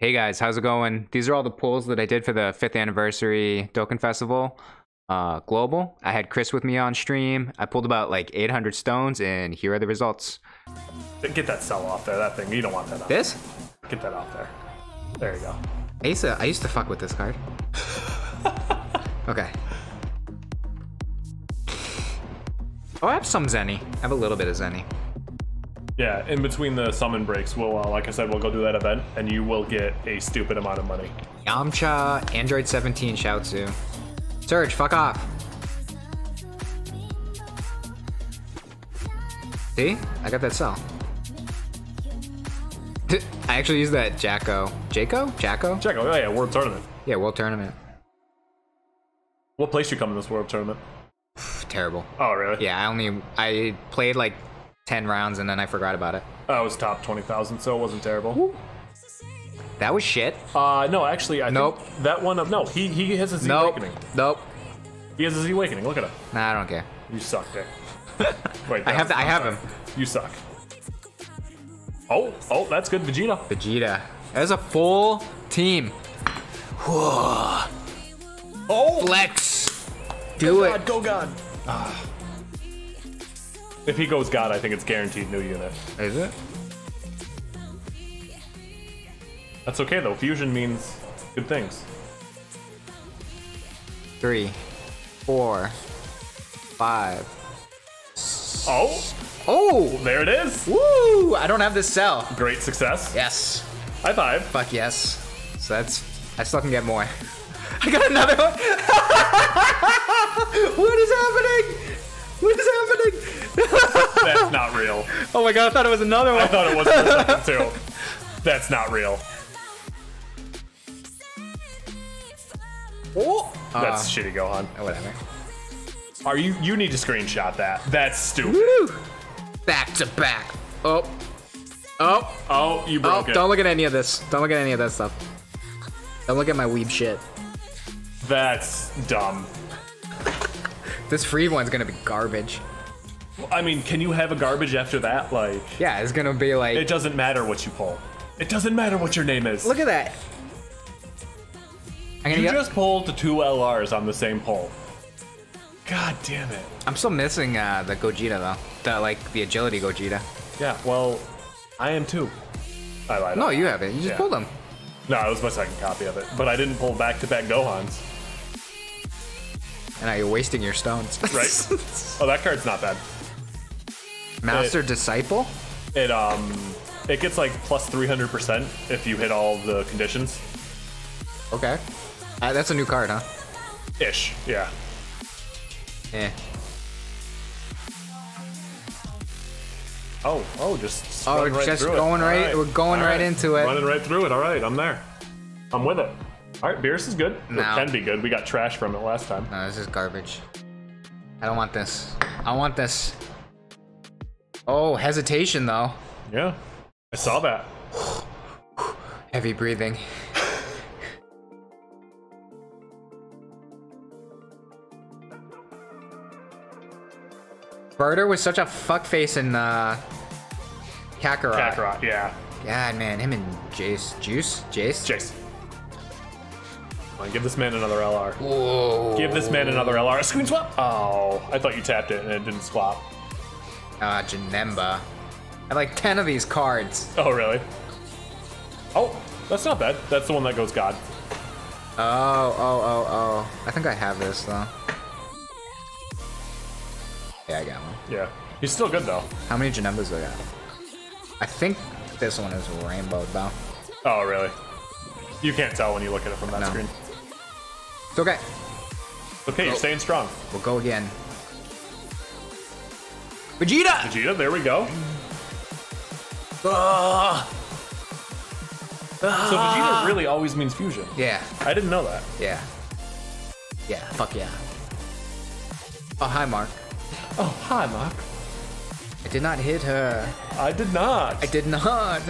Hey guys, how's it going? These are all the pulls that I did for the 5th anniversary Dokkan Festival uh, Global. I had Chris with me on stream. I pulled about like 800 stones, and here are the results. Get that cell off there. That thing. You don't want that. On. This? Get that off there. There you go. I used to, I used to fuck with this card. okay. Oh, I have some Zenny. I have a little bit of Zenny. Yeah, in between the summon breaks, we'll, uh, like I said, we'll go do that event, and you will get a stupid amount of money. Yamcha, Android 17, Chiaotzu. Surge, fuck off. See? I got that cell. I actually used that Jacko. Jaco? Jacko? Jacko, oh yeah, World Tournament. Yeah, World Tournament. What place you come in this World Tournament? Terrible. Oh, really? Yeah, I only, I played like 10 rounds and then I forgot about it. I was top 20,000, so it wasn't terrible. That was shit. Uh, no, actually, I nope. think that one, of no, he, he has a Z nope. Awakening. Nope. He has a Z Awakening, look at him. Nah, I don't care. You suck, Dick. Wait, I have, the, I have him. You suck. Oh, oh, that's good, Vegeta. Vegeta. There's a full team. Whoa. Oh! Flex. Do go it. God, go God. Ah. If he goes God, I think it's guaranteed new unit. Is it? That's okay though. Fusion means good things. Three, four, five. Oh! Oh! There it is! Woo! I don't have this cell. Great success. Yes. High five. Fuck yes. So that's. I still can get more. I got another one! what is happening? What is happening? That's not real. Oh my god, I thought it was another one. I thought it was for a second too. That's not real. Oh! That's Uh, shitty, Gohan. Oh whatever. Are you? You need to screenshot that. That's stupid. Woo! Back to back. Oh. Oh. Oh, you Oh, broke it. don't look at any of this. Don't look at any of that stuff. Don't look at my weeb shit. That's dumb. This free one's gonna be garbage. I mean, can you have a garbage after that? Like, Yeah, it's gonna be like. it doesn't matter what you pull. It doesn't matter what your name is. look at that. I'm you just pulled to two LRs on the same pull. God damn it. I'm still missing uh, the Gogeta though. The like the agility Gogeta. Yeah, well, I am too. I lied. No, you haven't. You just Yeah. pulled them. No, it was my second copy of it, but I didn't pull back-to-back Gohans. And now you're wasting your stones. Right? oh, that card's not bad. Master Disciple. It um, it gets like plus 300% if you hit all the conditions. Okay. Uh, that's a new card, huh? Ish, yeah. Eh. Oh, oh, just Oh, right just through it. going right, we're going All right into it. Running right through it. All right, I'm there. I'm with it. All right, Beerus is good. No. can be good. We got trash from it last time. No, this is garbage. I don't want this. I want this. Oh, hesitation though. Yeah, I saw that. Heavy breathing. Burter was such a fuckface in uh, Kakarot. Kakarot, yeah. God, man, him and Jeice. Juice? Jeice? Jeice. Come on, give this man another LR. Whoa. Give this man another LR. Screen swap. Oh, I thought you tapped it and it didn't swap. Uh, Janemba. I have like 10 of these cards. Oh, really? Oh, that's not bad. That's the one that goes God. Oh, oh, oh, oh. I think I have this, though. Yeah, I got one. Yeah. He's still good though. How many Janembas do I got? I think this one is rainbow, though. Oh, really? You can't tell when you look at it from that No. screen. It's okay. Okay, you're staying strong. We'll go again. Vegeta! Vegeta, there we go. Ugh. So Vegeta ah. really always means fusion. Yeah, I didn't know that. yeah. Yeah, fuck yeah. Oh, hi, Mark. Oh, hi, Mark. I did not hit her. I did not. I did not.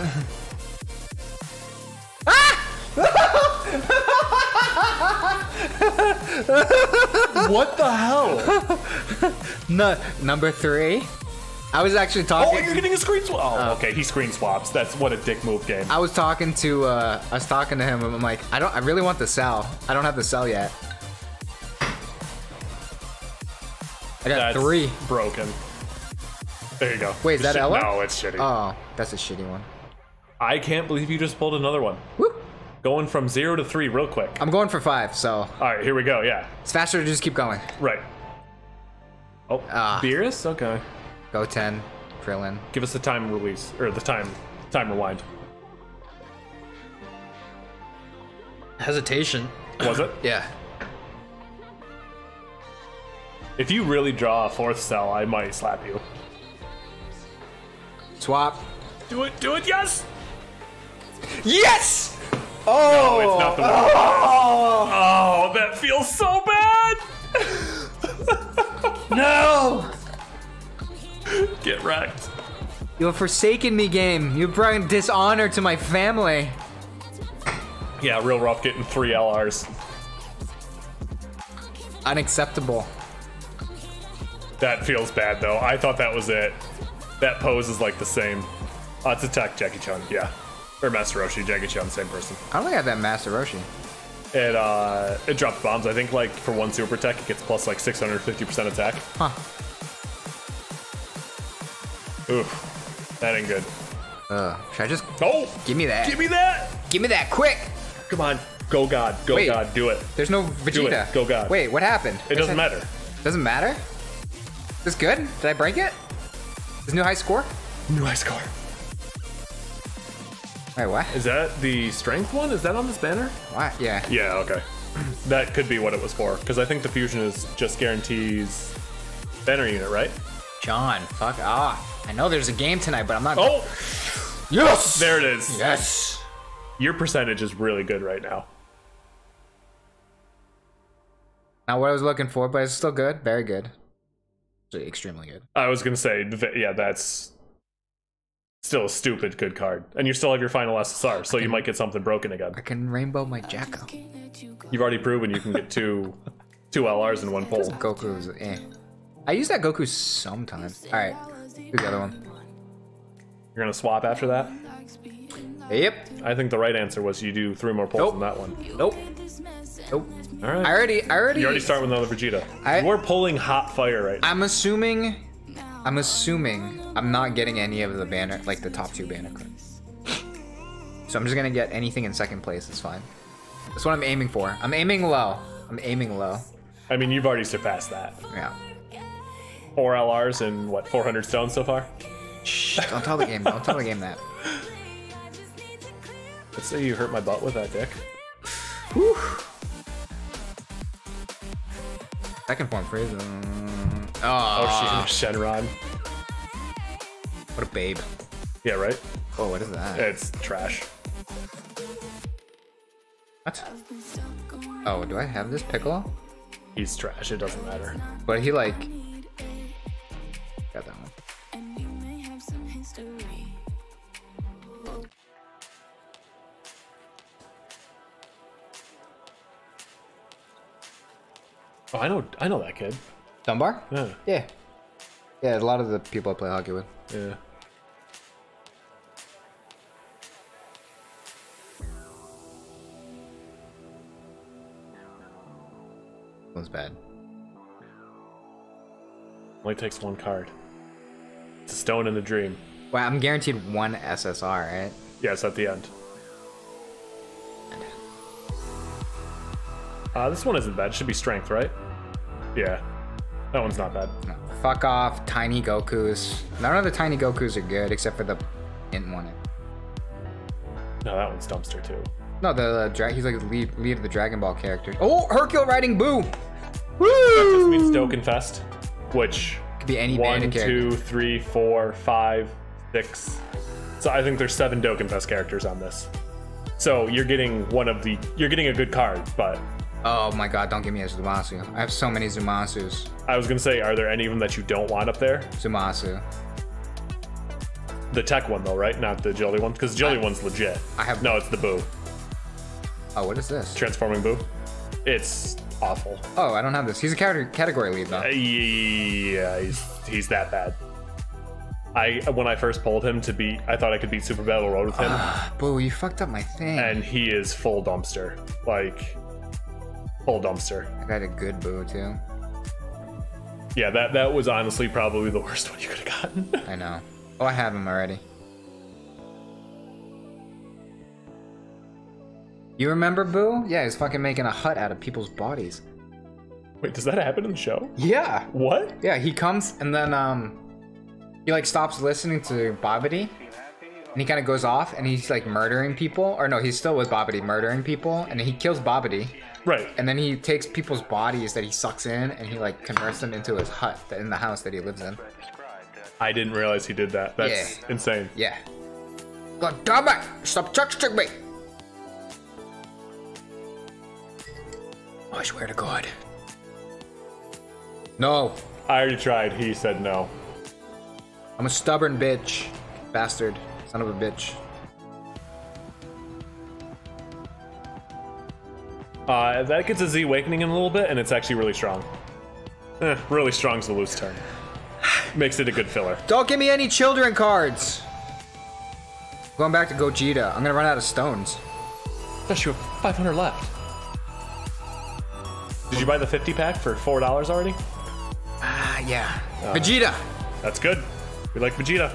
what the hell? no, number three. I was actually talking. Oh, you're getting a screen swap. Oh, okay. He screen swaps. That's what a dick move game. I was talking to uh, I was talking to him. and I'm like, I don't. I really want the cell. I don't have the cell yet. I got That's three. broken. There you go. Wait, is that Ella? No, it's shitty. Oh, that's a shitty one. I can't believe you just pulled another one. Woo! Going from zero to three real quick. I'm going for five, so All right, here we go. Yeah, it's faster to just keep going. right. Oh, Ah. Beerus? Okay. Go ten, Krillin. Give us the time release or the time time rewind. Hesitation. Was it? Yeah. If you really draw a fourth cell, I might slap you. Swap. Do it, do it, yes! Yes! No, Oh! it's not the oh! one. Oh! oh, that feels so bad! No! Get wrecked. You have forsaken me, game. You brought dishonor to my family. Yeah, real rough getting three LRs. Unacceptable. That feels bad though. I thought that was it. That pose is like the same. Uh, it's attack Jackie Chan, yeah. Or Master Roshi, Jackie Chan, same person. I don't think I have that Master Roshi. It uh it drops bombs. I think like for one super tech it gets plus like 650% attack. Huh. Oof. That ain't good. Uh, should I just Oh! give me that? Give me that! Give me that quick. Come on. Go God. Go Wait. God. Do it. There's no Vegeta. Go God. Wait, what happened? It doesn't matter. Doesn't matter. This good? Did I break it? Is This new high score? New high score. Wait, what? Is that the strength one? Is that on this banner? What? Yeah. Yeah, okay. that could be what it was for. Because I think the fusion is just guarantees banner unit, right? John, fuck off. I know there's a game tonight, but I'm not. Oh! yes. There it is. Yes. Your percentage is really good right now. Not what I was looking for, but it's still good. Very good. Extremely good. I was gonna say, yeah, that's still a stupid good card, and you still have your final SSR, so you might get something broken again. I can rainbow my Jacko. You've already proven you can get two, two LRs in one pull. Goku's eh. I use that Goku sometimes. All right, do the other one. You're gonna swap after that. Yep. I think the right answer was you do three more pulls Nope. on that one. Nope. Nope. All I already, I already. You already start with another Vegeta. I- We're pulling hot fire right now. I'm assuming. I'm assuming I'm not getting any of the banner, like the top two banner cards. So I'm just gonna get anything in second place. It's fine. That's what I'm aiming for. I'm aiming low. I'm aiming low. I mean, you've already surpassed that. Yeah. Four LRs and what, 400 stones so far? Shh. Don't tell the game. Don't tell the game that. Let's say you hurt my butt with that dick. Whew. Second form Frieza. Oh, Oh, she Shenron. what a babe. Yeah, right? Oh, what is that? It's trash. What? Oh, do I have this Piccolo? He's trash. It doesn't matter. But he like got that one. Oh, I know. I know that kid. Dunbar? Yeah. Yeah. Yeah, a lot of the people I play hockey with. Yeah. One's bad. Only takes one card. It's a stone in the dream. Well, I'm guaranteed one SSR, right? Yes, at the end. Uh, this one isn't bad. It should be strength, right? Yeah. That one's not bad. No. Fuck off, tiny Gokus. None of the tiny Gokus are good except for the int one. No, that one's dumpster too. No, the, the dra- he's like the lead, lead of the Dragon Ball characters. Oh, Hercule riding Boo! Woo! means Dokkan Fest, which Could be any one, band of characters. two, three, four, five, six. So I think there's seven Dokkan Fest characters on this. So you're getting one of the you're getting a good card, but Oh my god, don't give me a Zamasu. I have so many Zamasus. I was gonna say, are there any of them that you don't want up there? Zamasu. The tech one though, right? Not the jelly one, because jelly one's legit. I have- no, it's the Boo Oh, what is this? transforming Boo. It's awful. Oh, I don't have this. He's a category category lead Uh, though. yeah, he's he's that bad. I when I first pulled him to beat, I thought I could beat Super Battle Road with him, Boo, you fucked up my thing. and he is full dumpster, like full dumpster. I got a good boo too. Yeah, that that was honestly probably the worst one you could have gotten. I know. Oh, I have him already. You remember Boo? Yeah, he's fucking making a hut out of people's bodies. Wait, does that happen in the show? Yeah. What? Yeah, he comes and then um he like stops listening to Babidi and he kind of goes off and he's like murdering people or no, he's still with Babidi murdering people and he kills Babidi Right. and then he takes people's bodies that he sucks in and he like converts them into his hut in the house that he lives in. I didn't realize he did that. That's Yeah. insane. Yeah. God damn it! Stop texting me! I swear to God. No. I already tried. He said no. I'm a stubborn bitch. Bastard. Son of a bitch. Uh, that gets a Z awakening in a little bit, and it's actually really strong. Eh, really strong's the loose term. Makes it a good filler. Don't give me any children cards! Going back to Gogeta. I'm gonna run out of stones. Gosh, you have 500 left. Did you buy the 50 pack for $4 already? Ah, yeah. Vegeta! That's good. We like Vegeta.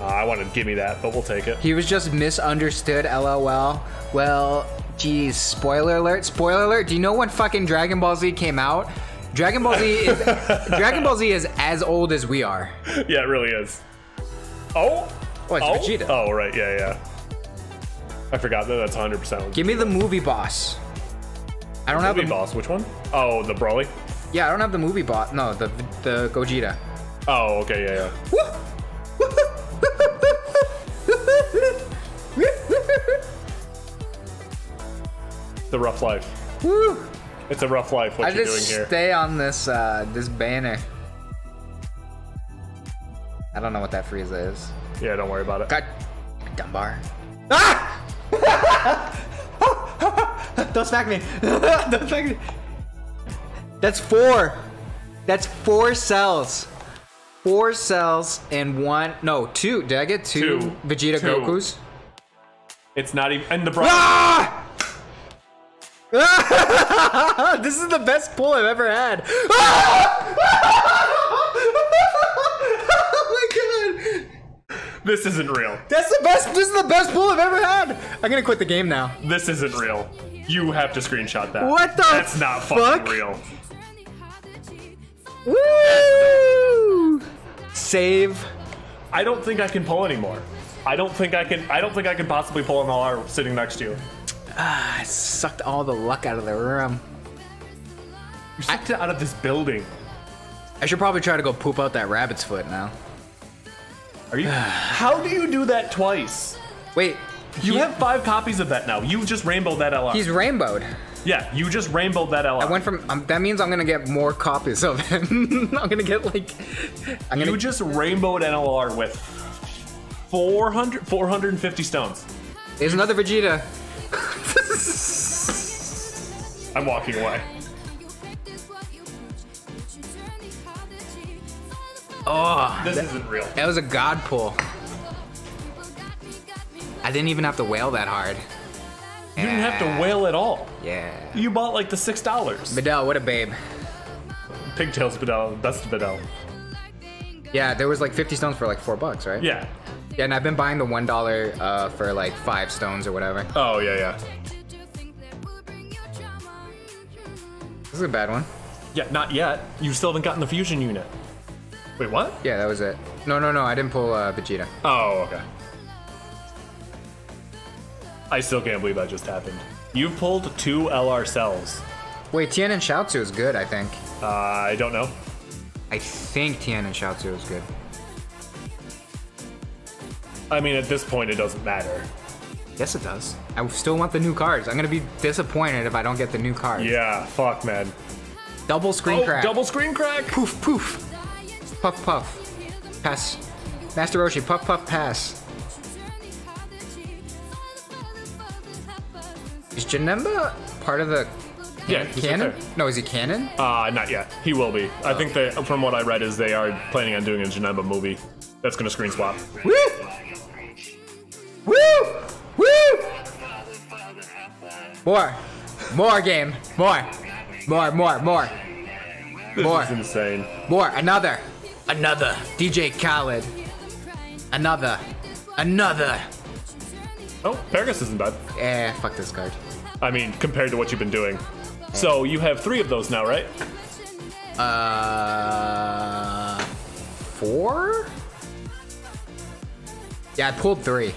Uh, I wanted to give me that, but we'll take it. He was just misunderstood, lol. Well, geez, spoiler alert. Spoiler alert. Do you know when fucking Dragon Ball Z came out? Dragon Ball Z is Dragon Ball Z is as old as we are. yeah, it really is. Oh? Oh, it's oh? Vegeta. Oh, right, yeah, yeah. I forgot that that's 100%. Give me the movie boss. I don't have the boss. Which one? Oh, the Broly? Yeah, I don't have the movie boss. No, the the Gogeta. Oh, okay, yeah, yeah. The rough life. Woo! It's a rough life what I you're just doing here. stay on this uh this banner. I don't know what that Frieza is. yeah, don't worry about it. God, Dunbar. Don't smack me. Don't smack me. That's four. That's four cells. Four cells and one. No, two. Did I get two, Two. Vegeta Two. Gokus? It's not even. And the Broly. Ah! this is the best pull I've ever had. Ah! oh my god. This isn't real. That's the best. This is the best pull I've ever had. I'm gonna quit the game now. This isn't real. You have to screenshot that. What the f- That's not fuck? fucking real. Woo! Save. I don't think I can pull anymore. I don't think I can. I don't think I can possibly pull an LR sitting next to you. Ah, I sucked all the luck out of the room. You sucked it out of this building. I should probably try to go poop out that rabbit's foot now. Are you? How do you do that twice? Wait, You he- have five copies of that now. You just rainbowed that LR. He's rainbowed. yeah, you just rainbowed that LR. I went from. Um, that means I'm gonna get more copies of him. I'm gonna get like. I'm gonna. you just rainbowed NLR with 400, 450 stones. There's another Vegeta. I'm walking away. Oh, This isn't real. that was a god pull. I didn't even have to wail that hard. You didn't have to wail at all. Yeah. You bought like the six dollars. Videl, what a babe. Pigtails Videl, best Videl. Yeah, there was like 50 stones for like four bucks, right? Yeah. Yeah, and I've been buying the one dollar uh, for like five stones or whatever. Oh yeah, yeah. This is a bad one. Yeah, not yet. You still haven't gotten the fusion unit. Wait, what? Yeah, that was it. No, no, no, I didn't pull uh, Vegeta. Oh, okay. I still can't believe that just happened. You've pulled two LR cells. Wait, Tien and Chiaotzu is good, I think. Uh, I don't know. I think Tien and Chiaotzu is good. I mean, at this point, it doesn't matter. Yes, it does. I still want the new cards. I'm gonna be disappointed if I don't get the new cards. Yeah, fuck, man. Double screen Oh, crack. double screen crack. poof poof. Puff puff. Pass. Master Roshi, puff puff pass. Is Janemba part of the Yeah, canon? no, is he canon? Uh, not yet. He will be. I think that, from what I read, is they are planning on doing a Janemba movie. That's gonna screen swap. Woo! Woo! Woo! More. More game. More. More, more, more. This More. is insane. More. Another. Another. DJ Khaled. Another. Another. Oh, Paragus isn't bad. Eh, fuck this card. I mean, compared to what you've been doing. So you have three of those now, right? Uh, four? Yeah, I pulled three.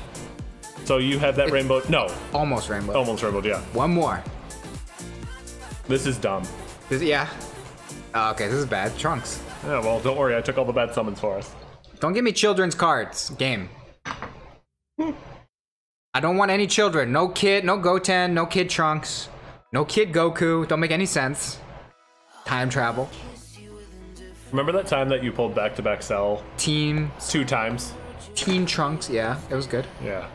So you have that rainbow. No, Almost rainbow. almost rainbow. Yeah. One more. This is dumb. This, yeah. Oh, okay, this is bad. Trunks. Yeah. Well, don't worry. I took all the bad summons for us. Don't give me children's cards. Game. I don't want any children. No kid, no Goten, no kid Trunks, no kid Goku. Don't make any sense. Time travel. Remember that time that you pulled back-to-back cell Team, two times? Team Trunks. Yeah, it was good. Yeah.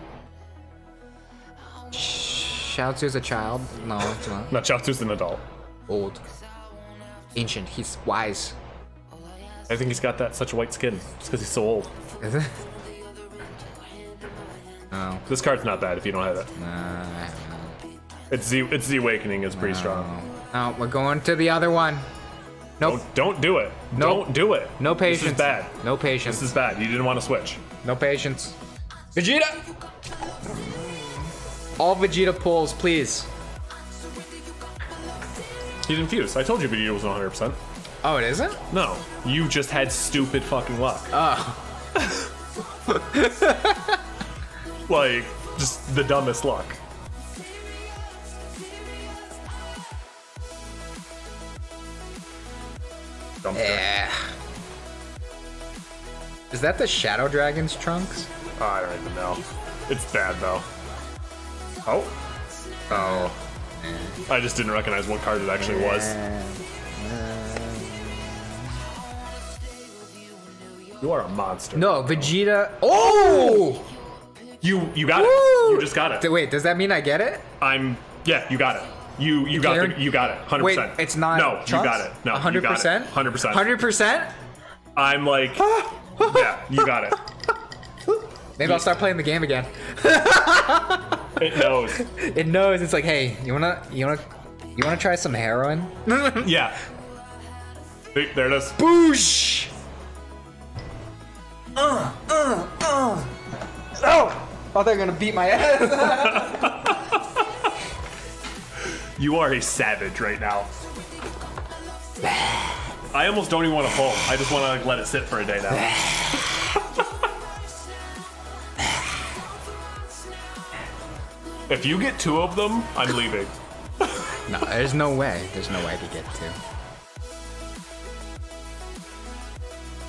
Chiaotzu's a child. No, it's not. Not Chaozu's an adult. Old. Ancient. He's wise. I think he's got that such white skin It's because he's so old. Is it? Oh, This card's not bad if you don't have it. nah. It's the it's the awakening is pretty strong. Oh, we're going to the other one. Nope. Don't don't do it. Nope. Don't do it. No patience. This is bad. No patience. This is bad. You didn't want to switch. No patience. Vegeta! All Vegeta pulls, please. He's infused. I told you Vegeta was 100%. Oh, it isn't? No, you just had stupid fucking luck. Oh. like, just the dumbest luck. Dumpster. Yeah. Is that the Shadow Dragon's trunks? Oh, I don't even know. It's bad though. Oh. Oh. I just didn't recognize what card it actually was. You are a monster. No, Vegeta. Oh! You you got Woo! it. You just got it. Th- Wait, does that mean I get it? I'm yeah, you got it. You you got Guaran- the, you got it. 100%. Wait, it's not. No, you got it. No, you got it. 100%? 100%. 100%? I'm like Yeah, you got it. Maybe I'll start playing the game again. It knows. It knows. It's like, hey, you wanna, you wanna, you wanna try some heroin? Yeah. There it is. Boosh! Uh, uh, uh. Oh! Oh, they're gonna beat my ass. You are a savage right now. I almost don't even want to pull. I just want to like, let it sit for a day now. if you get two of them, I'm leaving. no, there's no way. There's no way to get two.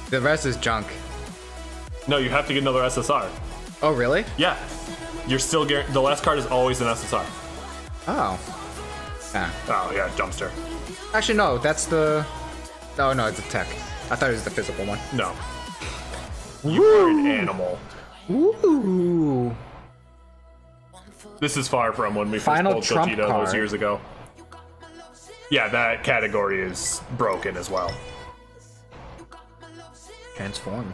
The rest is junk. No, you have to get another SSR. Oh, really? Yeah. You're still guar- the last card is always an SSR. Oh. Ah. Oh yeah, dumpster. Actually, no. That's the. Oh no, it's a tech. I thought it was the physical one. No. You are an animal. Ooh. This is far from when we first Final pulled trump Gogeta card. those years ago. Yeah, that category is broken as well. Transform.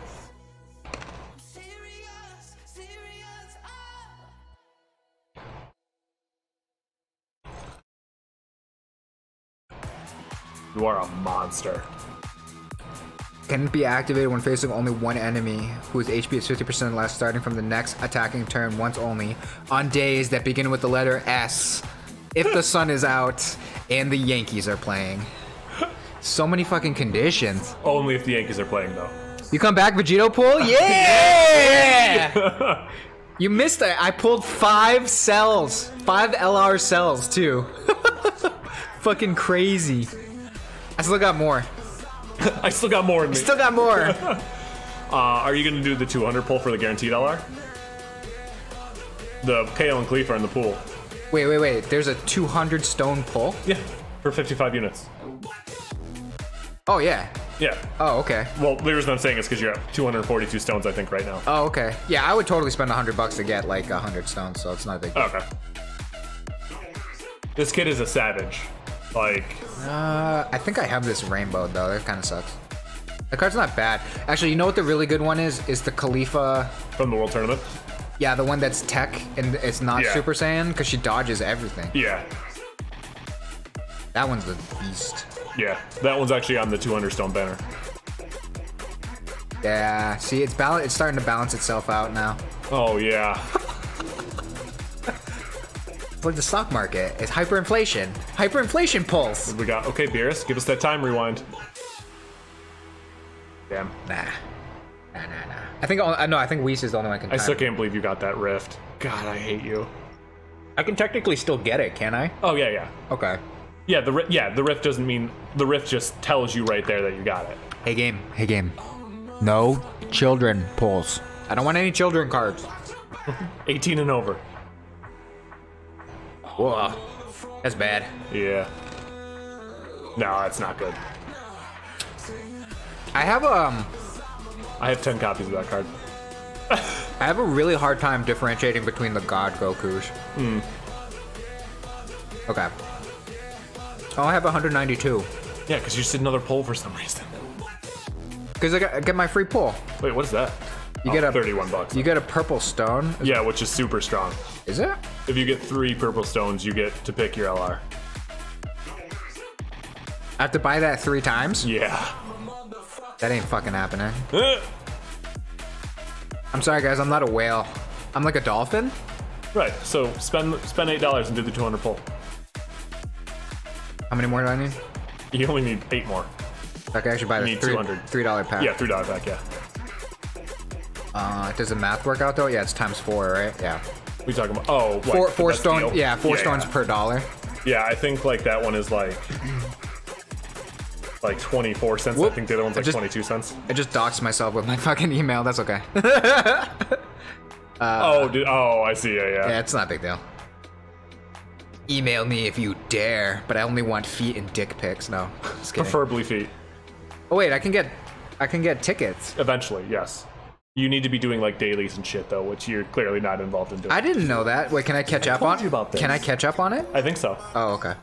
You are a monster. Can be activated when facing only one enemy whose HP is 50% less starting from the next attacking turn once only on days that begin with the letter S if the sun is out and the Yankees are playing. So many fucking conditions. Only if the Yankees are playing though. You come back, Vegito pull? Yeah! you missed it. I pulled five cells. Five LR cells, too. fucking crazy. I still got more. I still got more in me. Still got more. Uh, are you gonna do the 200 pull for the guaranteed LR? The Kale and Cleef are in the pool. wait, wait, wait. There's a 200 stone pull? Yeah, for 55 units. Oh, yeah. Yeah. Oh, okay. Well, the reason I'm saying is because you're at 242 stones, I think, right now. Oh, okay. Yeah, I would totally spend 100 bucks to get like 100 stones, so it's not a big deal. Okay. This kid is a savage. Like, Uh, I think I have this rainbow, though. That kind of sucks. The card's not bad. Actually, you know what the really good one is? Is the Caulifla. From the World Tournament? Yeah, the one that's tech and it's not Yeah. Super Saiyan because she dodges everything. Yeah. That one's the beast. Yeah. That one's actually on the 200 stone banner. Yeah, see, it's bal- It's starting to balance itself out now. Oh, yeah. It's like the stock market. It's hyperinflation. Hyperinflation pulse. We got, okay, Beerus, give us that time rewind. Damn. Nah. Nah, nah, nah. I think. I no. I think Whis is the only one who can. I still can't believe you got that rift. God, I hate you. I can technically still get it, can I? Oh, yeah, yeah. Okay. Yeah, the ri- yeah, the rift doesn't mean the rift just tells you right there that you got it. Hey game. Hey game. No children pulls. I don't want any children cards. 18 and over. Whoa. That's bad. Yeah. No, that's not good. I have um. I have 10 copies of that card. I have a really hard time differentiating between the God Goku's. Hmm. Okay. Oh, I have 192. Yeah, because you just did another pull for some reason. Because I, I get my free pull. Wait, what is that? You Oh, get a 31 bucks. You get a purple stone. yeah, which is super strong. Is it? If you get three purple stones, you get to pick your LR. I have to buy that three times? Yeah. That ain't fucking happening. I'm sorry, guys. I'm not a whale. I'm like a dolphin. right. So spend spend eight dollars and do the 200 pull. How many more do I need? You only need eight more. Okay, I can actually buy the three, 200. three dollar pack. Yeah, three dollar pack. Yeah. Uh, does the math work out though? Yeah, it's times four, right? Yeah. We talking about? Oh, like Four four stone. deal? Yeah, four stones yeah. per dollar. Yeah, I think like that one is like like 24 cents. Whoop. I think the other one's like 22 cents. I just doxed myself with my fucking email. That's okay. oh, dude, oh, I see. Yeah, yeah. Yeah, it's not a big deal. Email me if you dare, but I only want feet and dick pics. No. Preferably feet. Oh wait, I can get, I can get tickets. Eventually, yes. You need to be doing like dailies and shit though, which you're clearly not involved in doing. I didn't know that. Wait, can I catch up told on? you about this. Can I catch up on it? I think so. Oh, okay.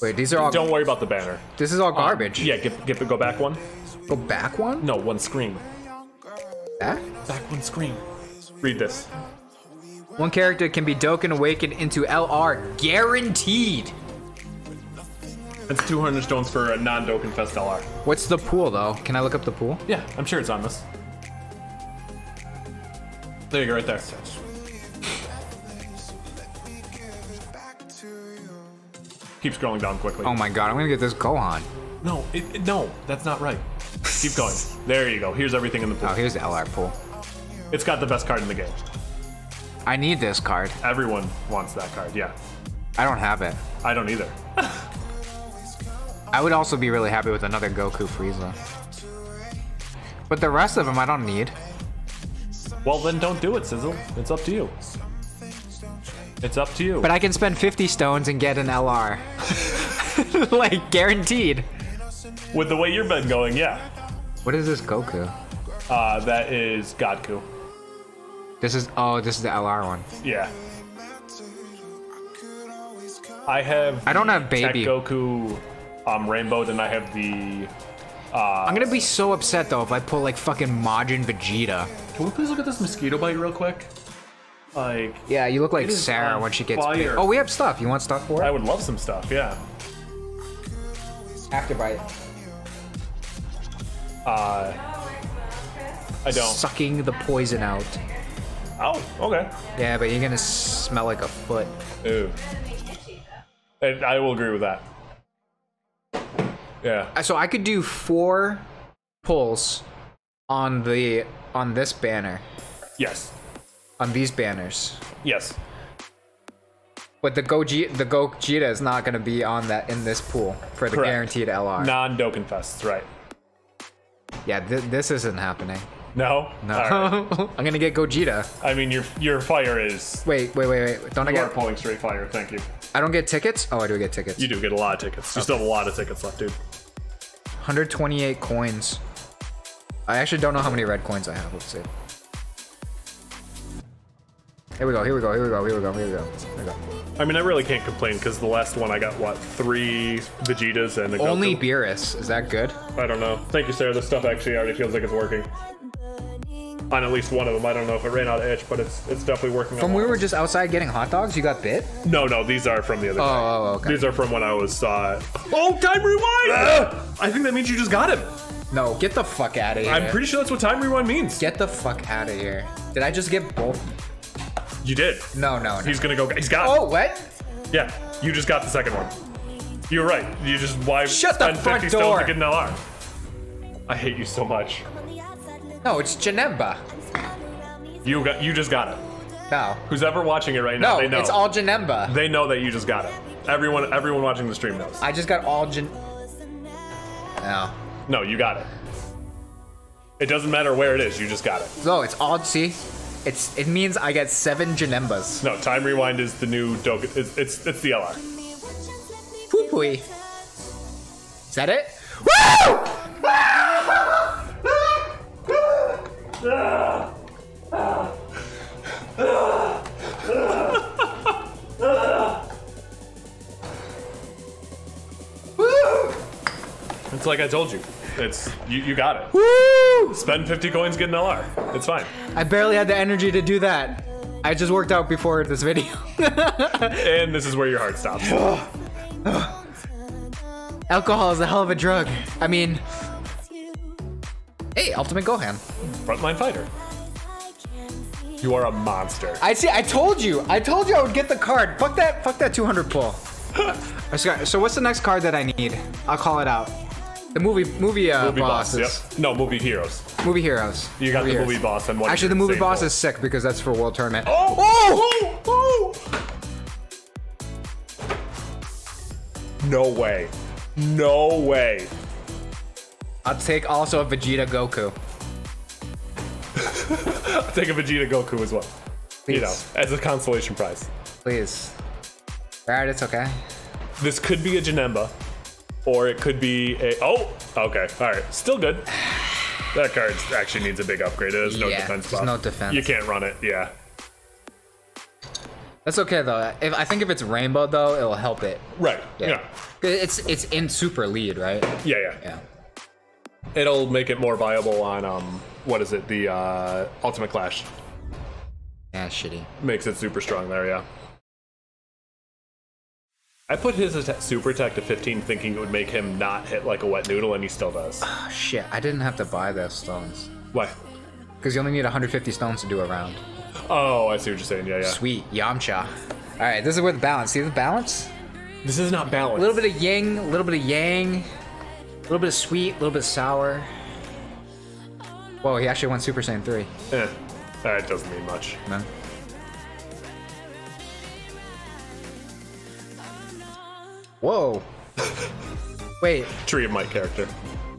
Wait, these are all. Don't worry about the banner. This is all um, garbage. Yeah, get, get go back one. Go back one. No, one screen. Back. Back one screen. Read this. One character can be Dokkan awakened into LR, guaranteed. That's 200 stones for a non-Dokkan Fest LR. What's the pool though? Can I look up the pool? Yeah, I'm sure it's on this. There you go, right there. Keep scrolling down quickly. Oh my god, I'm gonna get this Gohan. No, it, it- no, that's not right. Keep going. There you go. Here's everything in the pool. Oh, here's the LR pool. It's got the best card in the game. I need this card. Everyone wants that card. Yeah, I don't have it. I don't either. I would also be really happy with another Goku Frieza. But the rest of them I don't need. Well, then don't do it, Sizzle. It's up to you. It's up to you. But I can spend 50 stones and get an LR. like, guaranteed. With the way you've been going, yeah. What is this Goku? Uh, that is Godku. This is, oh, this is the LR one. Yeah. I have. I don't have Baby. Tech Goku, um, Rainbow. Then I have the. Uh, I'm gonna be so upset though if I pull like fucking Majin Vegeta. Can we please look at this mosquito bite real quick? Like, Yeah, you look like Sarah when she gets fire. big. Oh, we have stuff. You want stuff for it? I would love some stuff. Yeah. Afterbite. Uh, I don't. Sucking the poison out. Oh, okay. Yeah, but you're gonna smell like a foot. Ooh. And I will agree with that. Yeah. Uh, So I could do four pulls on the on this banner, Yes. on these banners. Yes. But the Goji the Gogeta is not gonna be on that in this pool for the Correct. guaranteed LR. Non Dokkan Fests, right? Yeah, th- this isn't happening. No. No, right. I'm gonna get Gogeta. I mean, your your fire is. Wait, wait, wait, wait. Don't I You are get? pulling straight fire. Thank you. I don't get tickets. Oh, I do get tickets. You do get a lot of tickets. You still have a lot of tickets left, dude. 128 coins. I actually don't know how many red coins I have. Let's see. Here we go. Here we go. Here we go. Here we go. Here we go. Here we go. I mean, I really can't complain because the last one I got what three Vegetas and a Only Goku. Beerus. Is that good? I don't know. Thank you, Sarah. This stuff actually already feels like it's working. On at least one of them. I don't know if it ran out of itch, but it's it's definitely working. From on we were just outside getting hot dogs, you got bit? No, no, these are from the other. Oh, day. oh, okay. These are from when I was. Uh... Oh, time rewind! Ah! I think that means you just got him. No, get the fuck out of here. I'm pretty sure that's what time rewind means. Get the fuck out of here. Did I just get both? You did. No, no, no. He's gonna go. He's got. Oh, what? Yeah, you just got the second one. You're right. You just why Shut the spend front 50 door. stones to get an LR? I hate you so much. No, it's Janemba. You got. You just got it. No. Who's ever watching it right now? No, they know. it's all Janemba. They know that you just got it. Everyone. Everyone watching the stream knows. I just got all Jan. No. No, you got it. It doesn't matter where it is. You just got it. No, it's all. See, it's it means I get seven Janembas. No, time rewind is the new Doka. It's it's, it's the LR. Poo pooey. Is that it? Woo! It's like I told you. It's you. You got it. Woo! Spend 50 coins, get an LR. It's fine. I barely had the energy to do that. I just worked out before this video. And this is where your heart stops. Alcohol is a hell of a drug. I mean, hey, Ultimate Gohan. Frontline fighter. You are a monster. I see. I told you. I told you I would get the card. Fuck that. Fuck that 200 pull. So what's the next card that I need? I'll call it out. The movie movie uh, Movie boss. bosses. Yep. No, movie heroes. Movie heroes. You got the Heroes. movie boss and one. Actually, the movie boss pull. is sick because that's for World Tournament. Oh! Oh! Oh! No way. No way. I'll take also a Vegeta Goku. I'll take a Vegeta Goku as well. You know, as a consolation prize. Please. Alright, it's okay. This could be a Janemba, or it could be a. Oh! Okay, alright. Still good. That card actually needs a big upgrade. It has no Yeah, defense there's buff. no defense. You can't run it, yeah. That's okay though. If I think if it's rainbow though, it'll help it. Right. Yeah. Yeah. It's it's in super lead, right? Yeah, yeah. Yeah. It'll make it more viable on, um, what is it? The uh, Ultimate Clash. Yeah, shitty. Makes it super strong there, yeah. I put his super attack to 15 thinking it would make him not hit like a wet noodle, and he still does. Oh, shit, I didn't have to buy those stones. Why? Because you only need 150 stones to do a round. Oh, I see what you're saying. Yeah, yeah. Sweet, Yamcha. Alright, this is where the balance. See the balance? This is not balance. A little bit of yin, a little bit of yang, little bit of sweet, a little bit sour. Whoa, he actually went Super Saiyan 3. Eh, that doesn't mean much. Man. Whoa. Wait, Tree of Might character.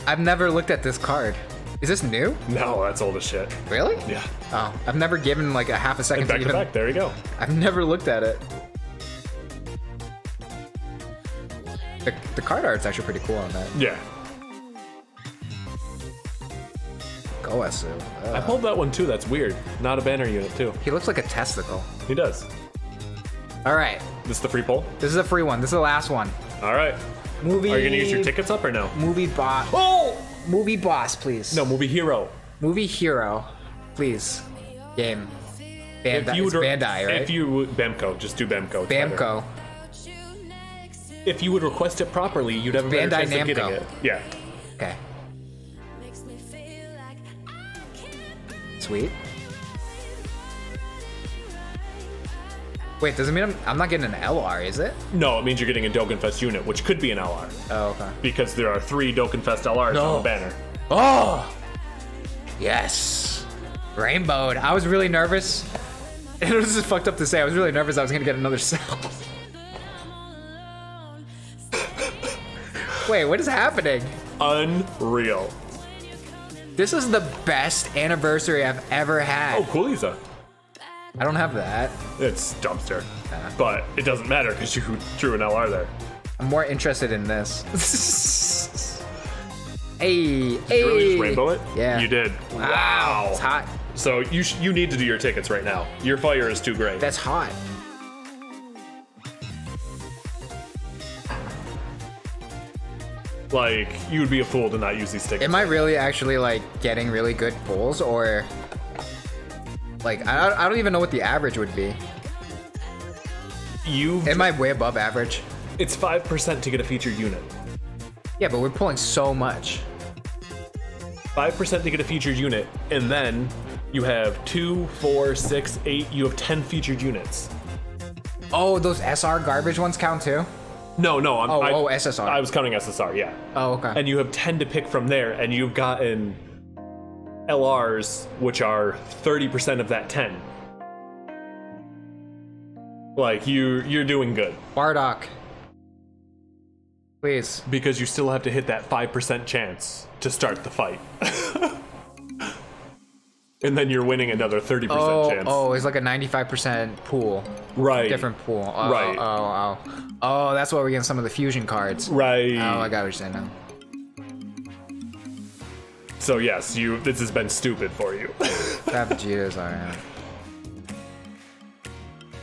I've never looked at this card. Is this new? No, that's old as shit. Really? Yeah. Oh, I've never given like a half a second And back to to even. back. There you go. I've never looked at it. The, the card art's actually pretty cool on that. Yeah. Goesu. I Ugh. pulled that one too. That's weird. Not a banner unit too. He looks like a testicle. He does. All right, This is the free pull. this is a free one. This is the last one. All right. Movie. Are you gonna use your tickets up or no? Movie boss. Oh Movie boss, please. no, movie hero. Movie hero, please. Game. Bandai. would It's Bandai, right? If you would- Bamco, just do Bamco. it's better. Bamco. If you would request it properly, you'd have a better Bandai chance of getting it. Yeah. Okay. Sweet. Wait, does it mean I'm, I'm not getting an LR, is it? No, it means you're getting a Dokkan Fest unit, which could be an LR, Oh, okay. because there are three Dokkan Fest LRs No. on the banner. Oh! Yes! Rainbowed. I was really nervous. And it was just fucked up to say. I was really nervous I was gonna get another cell. Wait, what is happening? Unreal. This is the best anniversary I've ever had. Oh, Cooliza. I don't have that. It's dumpster. Uh. But it doesn't matter because you drew an LR there. I'm more interested in this. hey, hey. You really just rainbow it? Yeah. You did. Wow. It's hot. So you sh- you need to do your tickets right now. Your fire is too great. That's hot. Like you would be a fool to not use these tickets. Am I really actually like getting really good pulls or like I don't, I don't even know what the average would be. you Am I way above average? it's five percent to get a featured unit. Yeah, but we're pulling so much. Five percent to get a featured unit, and then you have two, four, six, eight. You have ten featured units. Oh, those SR garbage ones count too? No, no. I'm, Oh, I, oh, SSR. I was counting SSR. Yeah. Oh, okay. and you have 10 to pick from there and you've gotten LRs which are 30% of that 10 like you you're doing good Bardock. Please. because you still have to hit that 5% chance to start the fight and then you're winning another 30% Oh, chance oh, it's like a 95% pool. right Different pool. Oh, Right. Oh, oh. Oh, that's why we're getting some of the fusion cards. right Oh, I got what you're saying now. so yes you this has been stupid for you That Vegeta's alright.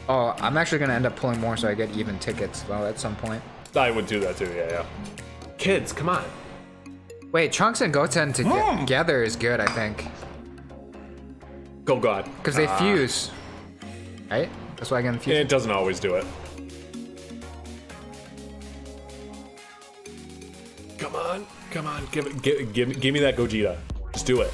Oh, I'm actually gonna end up pulling more so I get even tickets though at some point. I would do that too yeah yeah kids come on Wait, Trunks and Goten to- hmm. together is good, I think. Go god Because they fuse. Right? That's why I get fuse. it doesn't always do it Come on, come on, give it, give, give, give me that Gogeta. Just do it.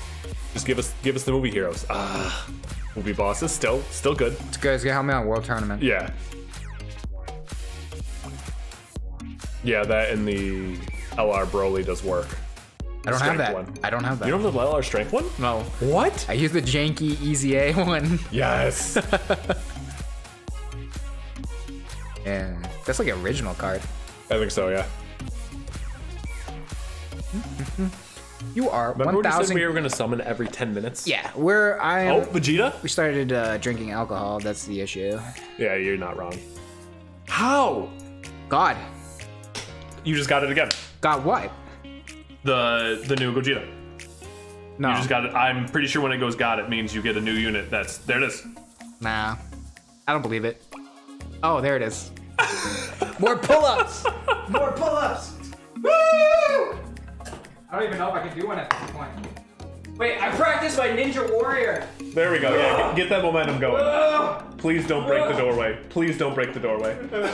Just give us, give us the movie heroes. Ah, movie bosses, still, still good. It's good. It's gonna help me on World Tournament. Yeah. Yeah, that and the LR Broly does work. I don't have that. one. I don't have that. You don't have the LR strength one? no. What? I use the janky EZA one. Yes. and That's like an original card. I think so. Yeah. You are Remember when you said we were gonna summon every ten minutes? Yeah, we're. I. Oh, Vegeta? We started uh, drinking alcohol. That's the issue. Yeah, you're not wrong. How? God. You just got it again. Got what? The the new Gogeta. No. You just got it. I'm pretty sure when it goes God, it means you get a new unit. That's there. It is. Nah. I don't believe it. Oh, there it is. More pull-ups. More pull-ups. Woo! I don't even know if I can do one at this point. Wait, I practiced my Ninja Warrior. There we go. Yeah, get, get that momentum going. Please don't break the doorway. Please don't break the doorway.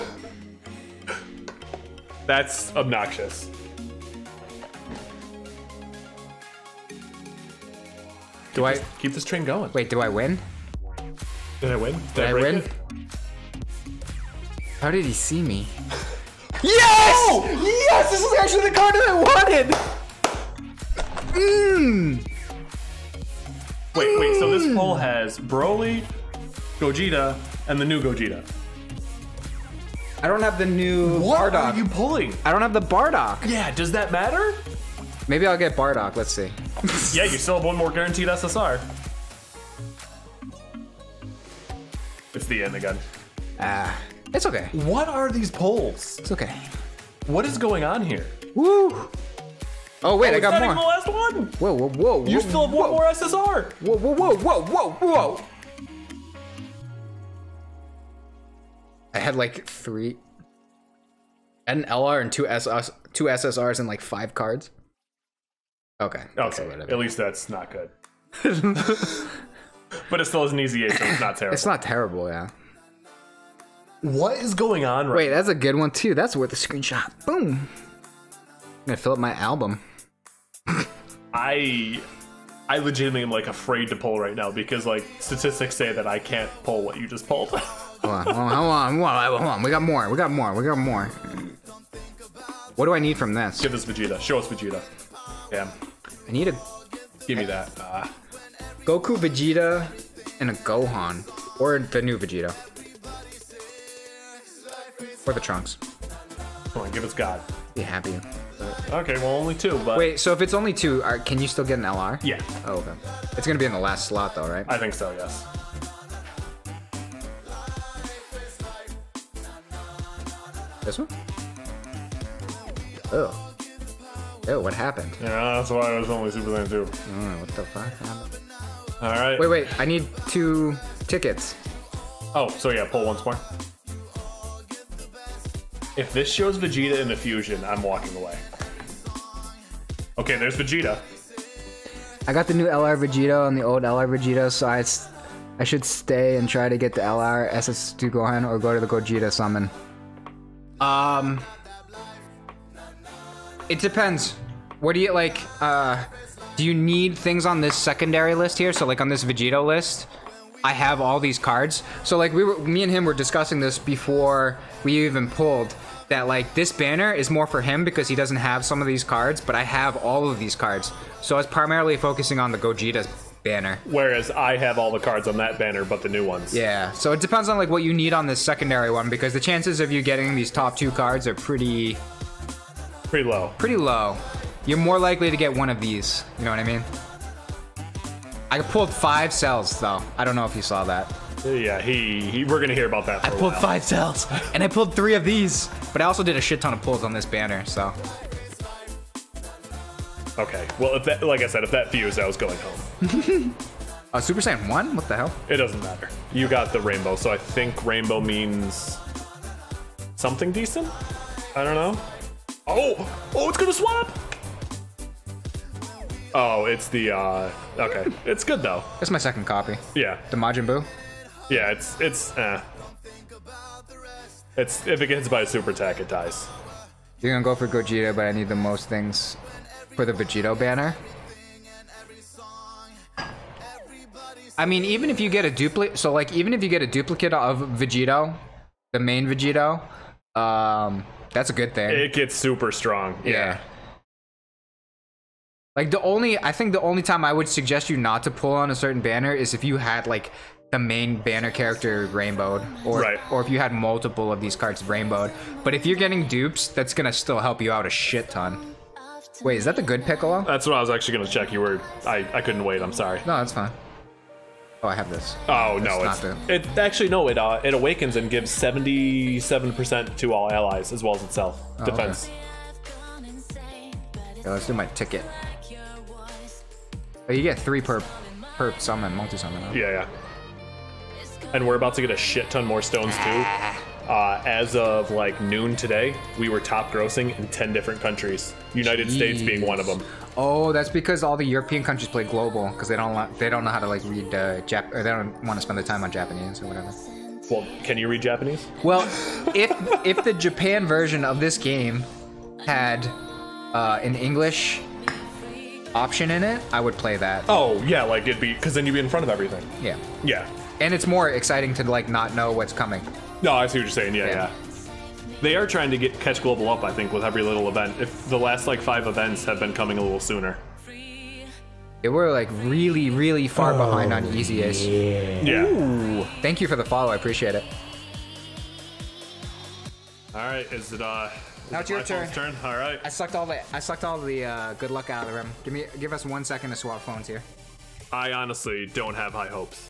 That's obnoxious. Do I? Keep this train going. Wait, do I win? Did I win? Did, Did I break win? it? How did he see me? Yes! Oh! Yes! This is actually the card that I wanted! Mmm! Wait, wait. So this hmm. poll has Broly, Gogeta, and the new Gogeta. I don't have the new What Bardock. are you pulling? I don't have the Bardock. Yeah. Does that matter? Maybe I'll get Bardock. Let's see. Yeah, you still have one more guaranteed SSR. It's the end again. Ah, it's okay. What are these polls? It's okay. What is going on here? Woo! Oh wait, I got more. the last one. Whoa, whoa, whoa! You whoa, still have one whoa, more SSR. Whoa, whoa, whoa, whoa, whoa, whoa! I had like three, an LR and two SS, two SSRs and like five cards. Okay. Okay, at least that's not good. but it still is an EZA, so it's not terrible. It's not terrible, yeah. What is going on right Wait, that's a good one too. That's worth a screenshot. Boom. I'm gonna fill up my album. I I legitimately am like afraid to pull right now because like statistics say that I can't pull what you just pulled. Hold on, hold on, hold on, hold on, hold on. We got more. We got more. We got more. What do I need from this? Give us Vegeta. Show us Vegeta. Damn. I need a Give me that. Ah. Goku, Vegeta, and a Gohan, or the new Vegeta, or the Trunks. Come on, give us God. Be happy. Okay, well only two, but Wait, so if it's only two, are, can you still get an LR? yeah, Oh, okay. It's gonna be in the last slot though, right? I think so. Yes. This one? Oh. Oh, what happened? Yeah, that's why I was only Super Saiyan two. Oh, what the fuck happened? All right. Wait, wait. I need two tickets. Oh, so yeah, pull once more. If this shows Vegeta in the fusion, I'm walking away. Okay, there's Vegeta. I got the new LR Vegeta and the old LR Vegeta, so I, I should stay and try to get the LR SS2 Gohan or go to the Gogeta summon. Um, it depends. What do you like? Uh, do you need things on this secondary list here? So like on this Vegito list, I have all these cards. So like we were, me and him were discussing this before we even pulled. That like this banner is more for him because he doesn't have some of these cards, but I have all of these cards. So I was primarily focusing on the Gogeta banner. Whereas I have all the cards on that banner, but the new ones. Yeah, so it depends on like what you need on this secondary one because the chances of you getting these top two cards are pretty Pretty low. pretty low. You're more likely to get one of these. You know what I mean? I pulled five Cells though. I don't know if you saw that. Yeah, he, he we're gonna hear about that I pulled while. five Cells, and I pulled three of these. But I also did a shit ton of pulls on this banner. So Okay. Well, if that, like I said, if that fused, I was going home. uh, Super Saiyan one? What the hell? It doesn't matter. You got the rainbow, so I think rainbow means something decent. I don't know. Oh, oh, it's gonna swap. Oh, it's the uh. Okay, it's good though. It's my second copy. Yeah, The Majin Buu. yeah. It's it's. Eh. It's if it gets by a super attack, it dies. You're gonna go for Gogeta, but I need the most things for the Vegito banner. I mean, even if you get a duplicate, so like, even if you get a duplicate of Vegito, the main Vegito, um, that's a good thing. It gets super strong. yeah. Like the only, I think the only time I would suggest you not to pull on a certain banner is if you had like the main banner character rainbowed, or Right. or if you had multiple of these cards rainbowed. But if you're getting dupes, that's gonna still help you out a shit ton. Wait, is that the good Piccolo? That's what I was actually gonna check. You were. I I couldn't wait. I'm sorry. No, that's fine. Oh, I have this. Oh no, It's it's, not it actually no. It uh, it awakens and gives seventy seven percent to all allies as well as itself. okay. Defense. Yeah, let's do my ticket. Oh, you get three per per summon, multi summon. Huh? Yeah, yeah. And we're about to get a shit ton more stones too. Uh, as of like noon today, we were top grossing in ten different countries. United States being one of them. Oh, that's because all the European countries play global because they don't want, they don't know how to like read uh, Jap or they don't want to spend their time on Japanese or whatever. Well, can you read Japanese? Well, if if the Japan version of this game had uh, an English option in it, I would play that. Oh yeah, like it'd be because then you'd be in front of everything. Yeah, Yeah. and it's more exciting to like not know what's coming. No, I see what you're saying. Yeah, Yeah. yeah. They are trying to get catch global up. I think with every little event. If the last like five events have been coming a little sooner. They were like really, really far behind on Easy-ish. Yeah. Ooh, thank you for the follow. I appreciate it. All right. Is it uh? is Now it it's your my phone's turn. All right. I sucked all the I sucked all the uh, good luck out of him. Give me give us one second to swap phones here. I honestly don't have high hopes.